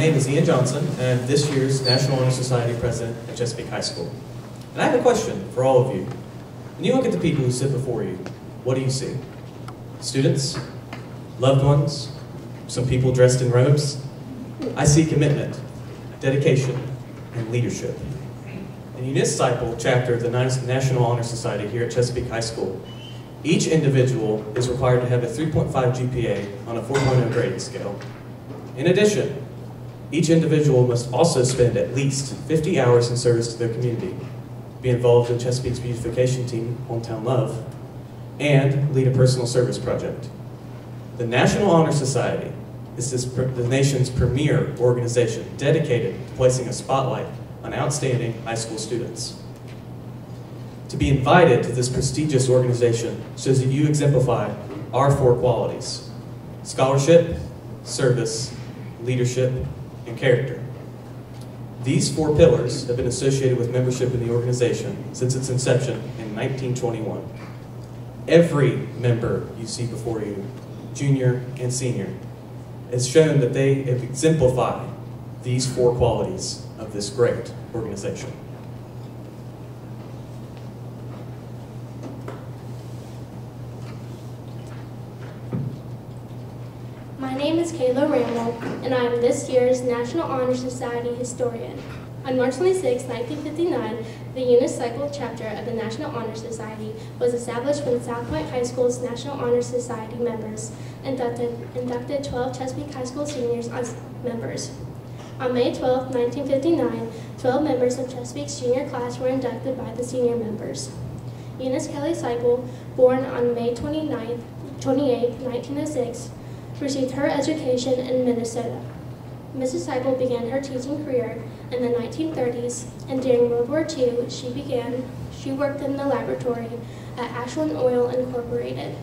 My name is Ian Johnson, and this year's National Honor Society president at Chesapeake High School. And I have a question for all of you. When you look at the people who sit before you, what do you see? Students? Loved ones? Some people dressed in robes? I see commitment, dedication, and leadership. In the Disciple chapter of the National Honor Society here at Chesapeake High School, each individual is required to have a 3.5 GPA on a 4.0 grading scale. In addition, each individual must also spend at least 50 hours in service to their community, be involved in Chesapeake's beautification team, Hometown Love, and lead a personal service project. The National Honor Society is this, the nation's premier organization dedicated to placing a spotlight on outstanding high school students. To be invited to this prestigious organization shows that you exemplify our four qualities scholarship, service, leadership, character. These four pillars have been associated with membership in the organization since its inception in 1921. Every member you see before you, junior and senior, has shown that they have exemplified these four qualities of this great organization. My name is Kayla Ramble, and I am this year's National Honor Society historian. On March 26, 1959, the Eunice Seipel chapter of the National Honor Society was established when South Point High School's National Honor Society members inducted, inducted 12 Chesapeake High School seniors as members. On May 12, 1959, 12 members of Chesapeake's junior class were inducted by the senior members. Eunice Kelly Seipel, born on May 29, 28, 1906, received her education in Minnesota. Mrs. Seipel began her teaching career in the 1930s, and during World War II, she began, she worked in the laboratory at Ashland Oil Incorporated.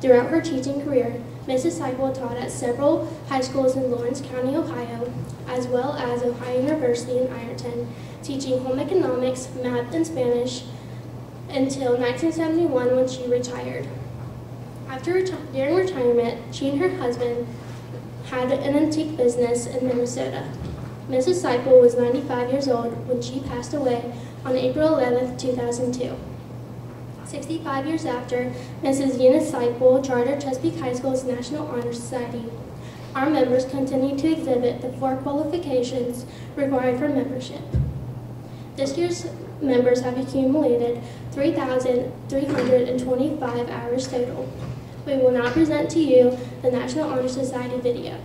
Throughout her teaching career, Mrs. Seipel taught at several high schools in Lawrence County, Ohio, as well as Ohio University in Ironton, teaching home economics, math, and Spanish until 1971 when she retired. After reti during retirement, she and her husband had an antique business in Minnesota. Mrs. Seipel was 95 years old when she passed away on April 11, 2002. 65 years after, Mrs. Eunice Seipel chartered Chesapeake High School's National Honor Society. Our members continue to exhibit the four qualifications required for membership. This year's members have accumulated 3,325 hours total. We will now present to you the National Honor Society video.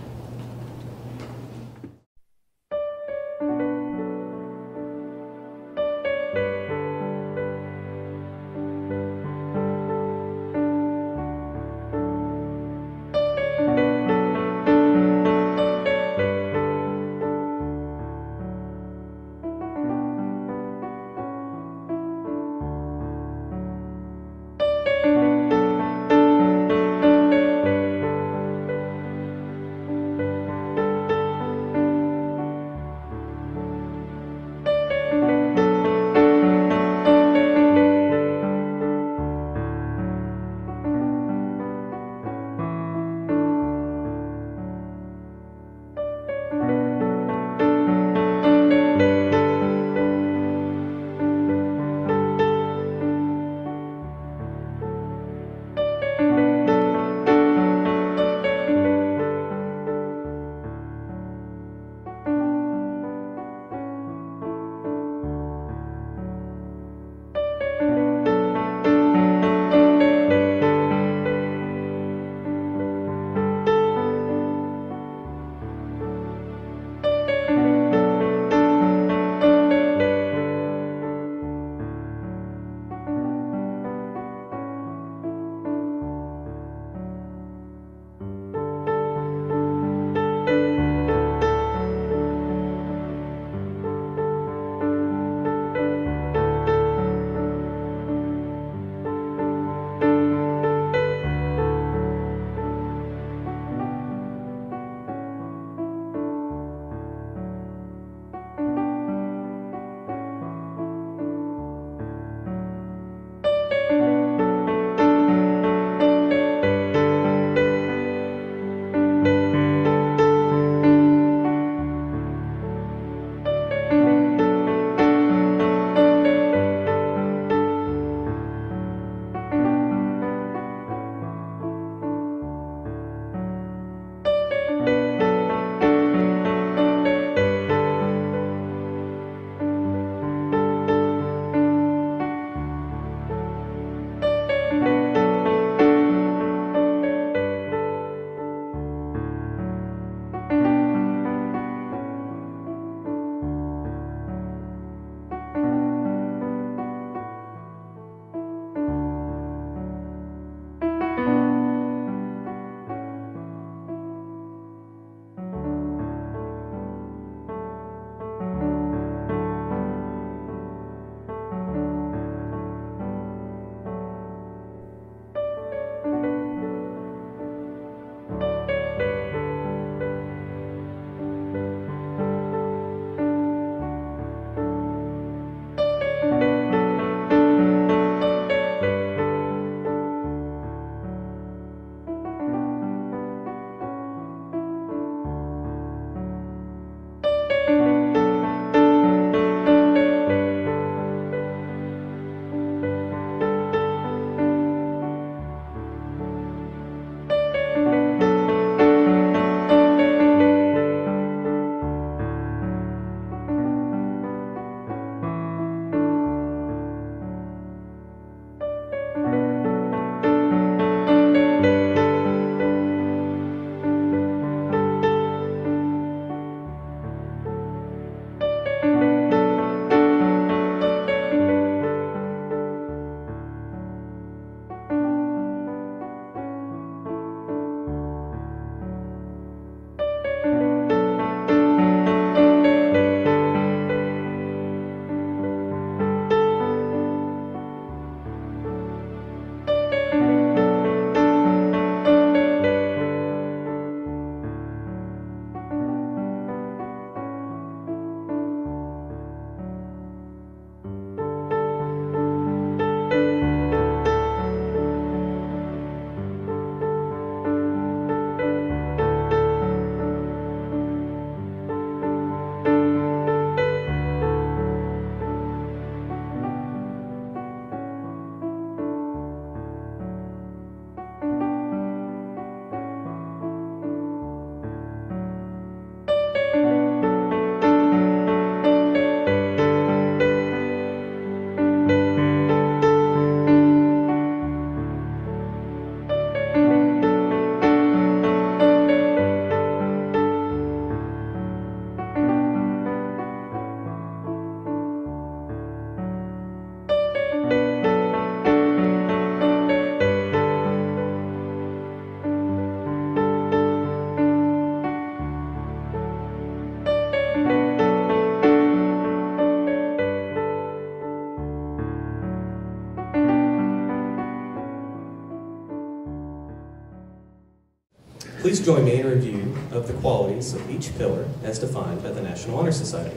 Join me in a review of the qualities of each pillar as defined by the National Honor Society.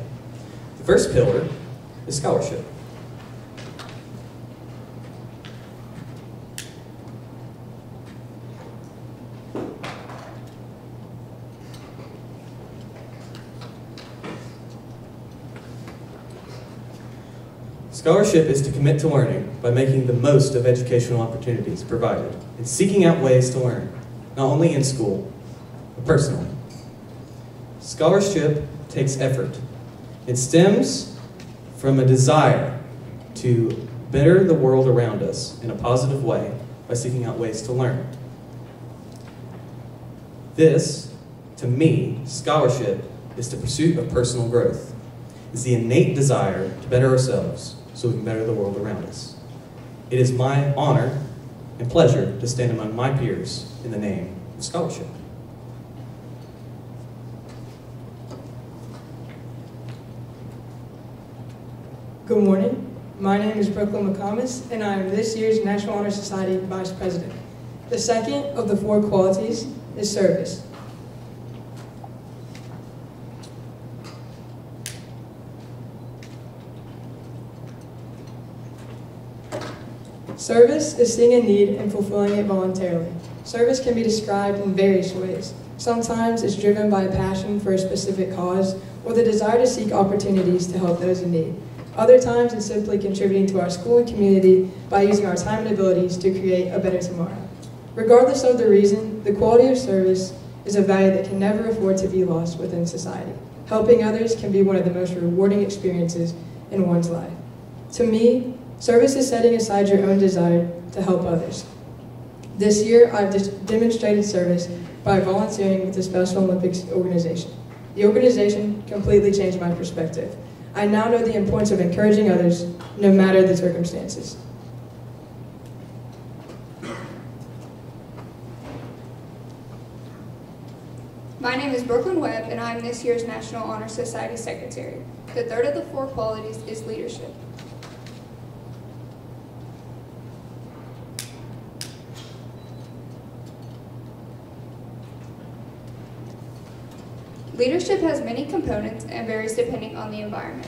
The first pillar is scholarship. Scholarship is to commit to learning by making the most of educational opportunities provided and seeking out ways to learn, not only in school, but personally. Scholarship takes effort. It stems from a desire to better the world around us in a positive way by seeking out ways to learn. This, to me, scholarship is the pursuit of personal growth, is the innate desire to better ourselves so we can better the world around us. It is my honor and pleasure to stand among my peers in the name of scholarship. Good morning. My name is Brooklyn McComas, and I am this year's National Honor Society Vice President. The second of the four qualities is service. Service is seeing a need and fulfilling it voluntarily. Service can be described in various ways. Sometimes it's driven by a passion for a specific cause or the desire to seek opportunities to help those in need. Other times it's simply contributing to our school and community by using our time and abilities to create a better tomorrow. Regardless of the reason, the quality of service is a value that can never afford to be lost within society. Helping others can be one of the most rewarding experiences in one's life. To me, service is setting aside your own desire to help others. This year, I've demonstrated service by volunteering with the Special Olympics organization. The organization completely changed my perspective. I now know the importance of encouraging others, no matter the circumstances. My name is Brooklyn Webb, and I am this year's National Honor Society Secretary. The third of the four qualities is leadership. Leadership has many components and varies depending on the environment.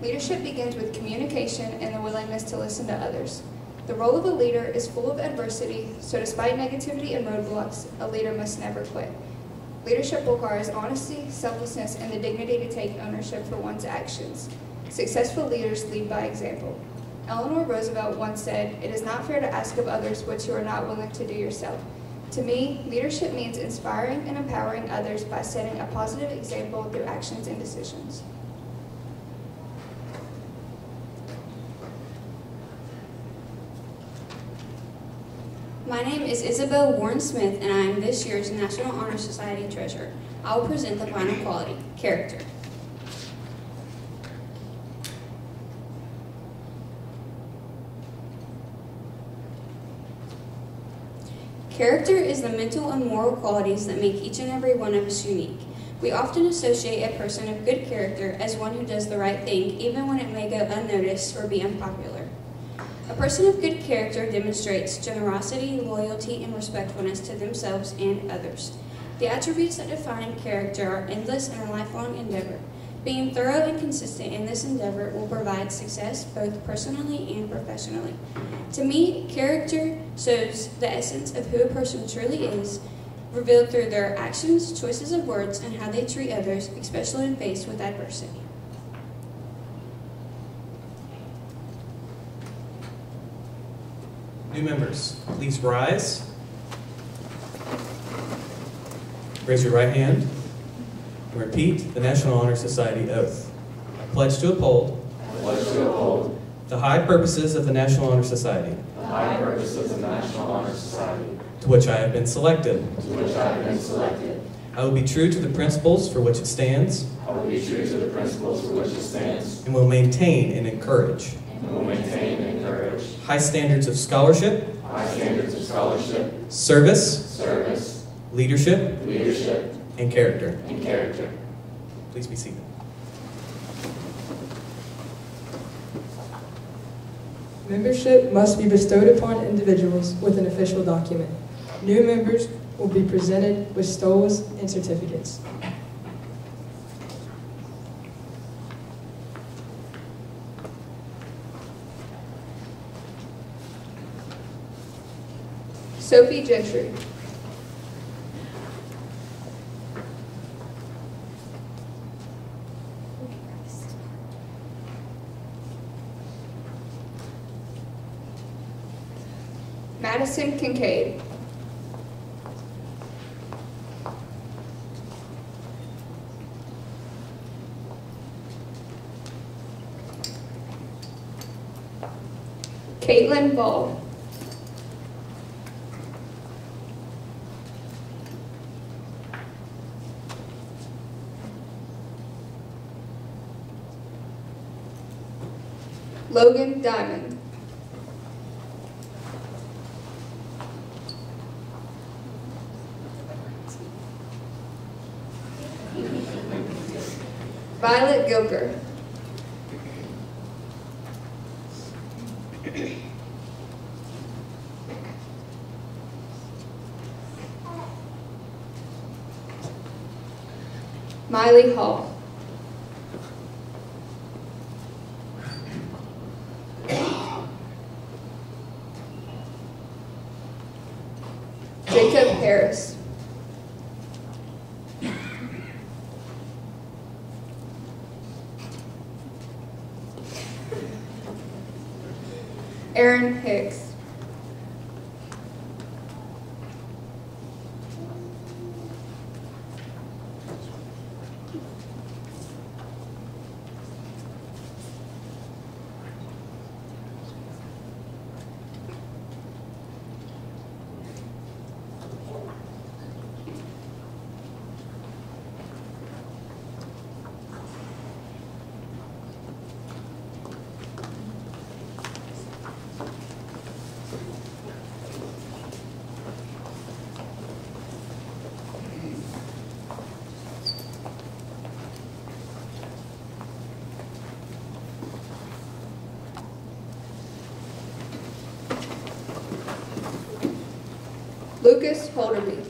Leadership begins with communication and the willingness to listen to others. The role of a leader is full of adversity, so despite negativity and roadblocks, a leader must never quit. Leadership requires honesty, selflessness, and the dignity to take ownership for one's actions. Successful leaders lead by example. Eleanor Roosevelt once said, It is not fair to ask of others what you are not willing to do yourself. To me, leadership means inspiring and empowering others by setting a positive example through actions and decisions. My name is Isabel Warren Smith, and I am this year's National Honor Society Treasurer. I will present the final quality, character. Character is the mental and moral qualities that make each and every one of us unique. We often associate a person of good character as one who does the right thing, even when it may go unnoticed or be unpopular. A person of good character demonstrates generosity, loyalty, and respectfulness to themselves and others. The attributes that define character are endless and a lifelong endeavor. Being thorough and consistent in this endeavor will provide success both personally and professionally. To me, character shows the essence of who a person truly is, revealed through their actions, choices of words, and how they treat others, especially when faced with adversity. New members, please rise. Raise your right hand and repeat the National Honor Society oath. I pledge to uphold. Pledge to uphold. The high purposes of the National Honor Society. The high purposes of the National Honor Society. To which I have been selected. To which I have been selected. I will be true to the principles for which it stands. I will be true to the principles for which it stands. And will maintain and encourage. And will maintain and encourage. High standards of scholarship. High standards of scholarship. Service. Service. Leadership. Leadership. And character. In character. Please be seated. Membership must be bestowed upon individuals with an official document. New members will be presented with stoles and certificates. Sophie Gentry. Madison Kincaid. Caitlin Ball. Logan Diamond. Violet Gilker. Aaron Hicks. Lucas Holderby.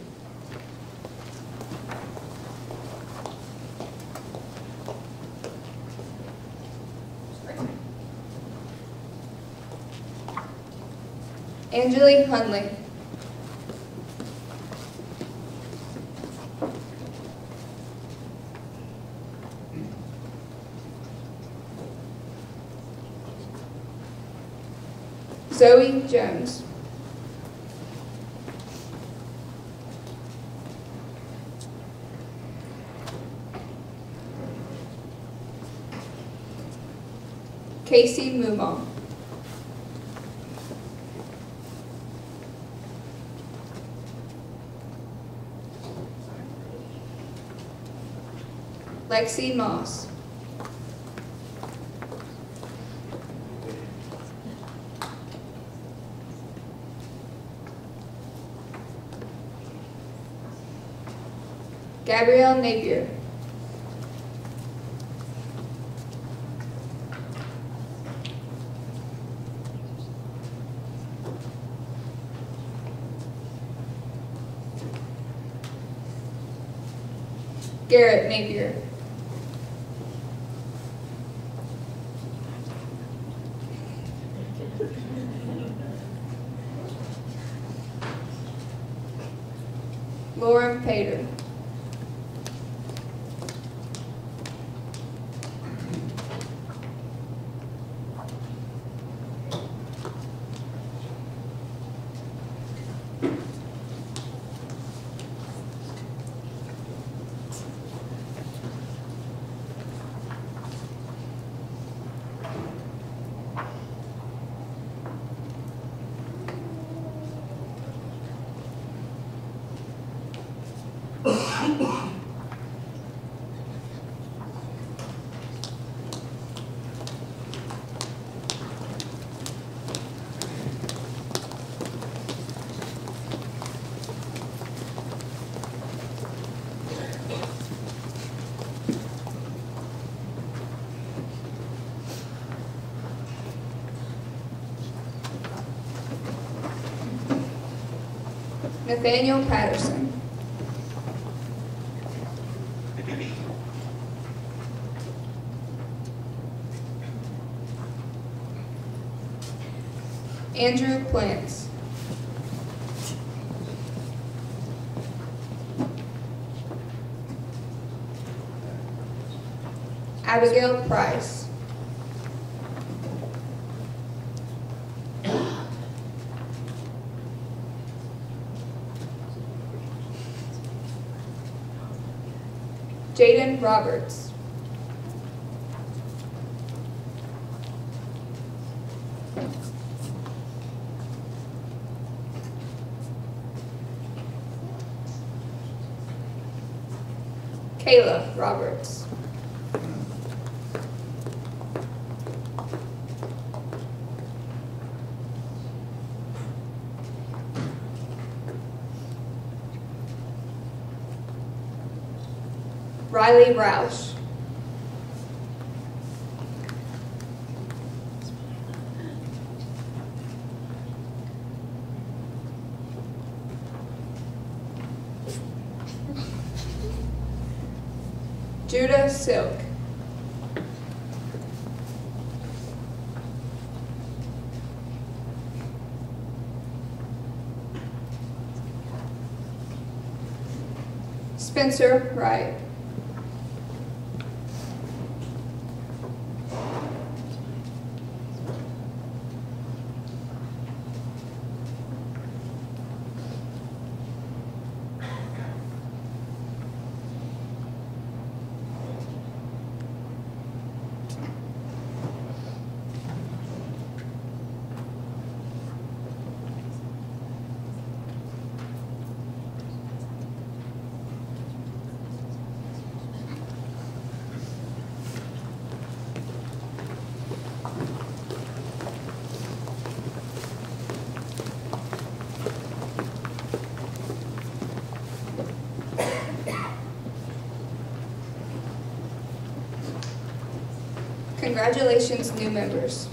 Angeli Hunley. Zoe Jones. Casey Mumong. Lexi Moss. Gabrielle Napier. Garrett Napier. Nathaniel Patterson. Andrew Plants. Abigail Price. Roberts. Kayla Roberts. Riley Roush. Judah Silk. Spencer Wright. Congratulations, new members.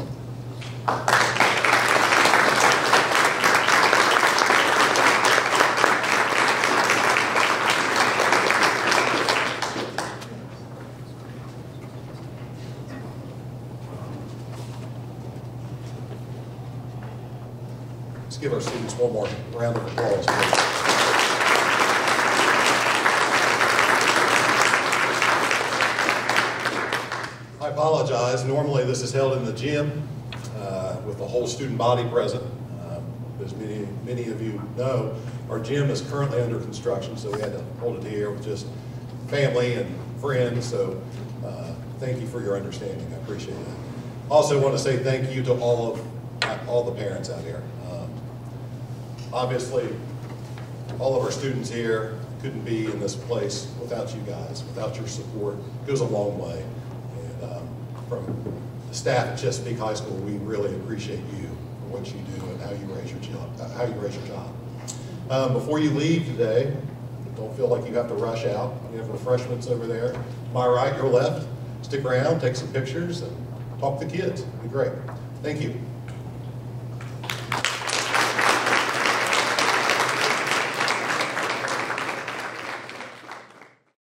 Let's give our students one more round of applause. please. I apologize. Normally, this is held in the gym uh, with the whole student body present. Um, As many, many of you know, our gym is currently under construction, so we had to hold it here with just family and friends. So uh, thank you for your understanding. I appreciate that. Also want to say thank you to all of, all the parents out here. Um, Obviously, all of our students here couldn't be in this place without you guys, without your support. It goes a long way. From the staff at Chesapeake High School, we really appreciate you for what you do and how you raise your child, uh, how you raise your child. Um, Before you leave today, don't feel like you have to rush out. We have refreshments over there. My right, your left. Stick around, take some pictures, and talk to the kids. It'd be great. Thank you.